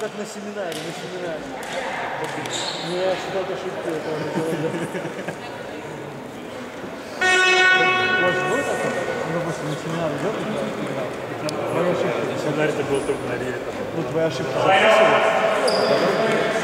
Как на семинаре, на семинаре. Ну, я что-то шутил, этого не говорил. У вас? Ну, допустим, на семинаре идет игра? Твоя ошибка. На семинаре это был только на Риве. Ну, твоя ошибка записывается.